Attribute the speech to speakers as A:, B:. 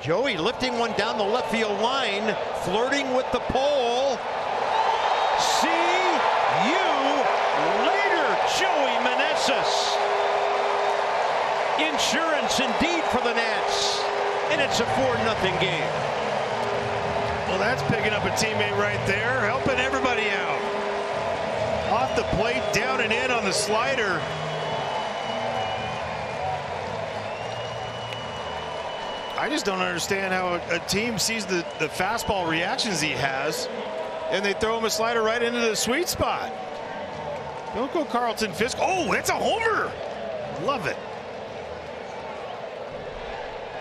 A: Joey lifting one down the left field line, flirting with the pole. See you later, Joey Meneses. Insurance indeed for the Nats. And it's a 4 nothing game.
B: Well, that's picking up a teammate right there, helping everybody out. Off the plate, down and in on the slider. I just don't understand how a, team sees the, the fastball reactions he has, and they throw him a slider right into the sweet spot. Don't go Carlton Fisk. Oh, it's a homer. Love it.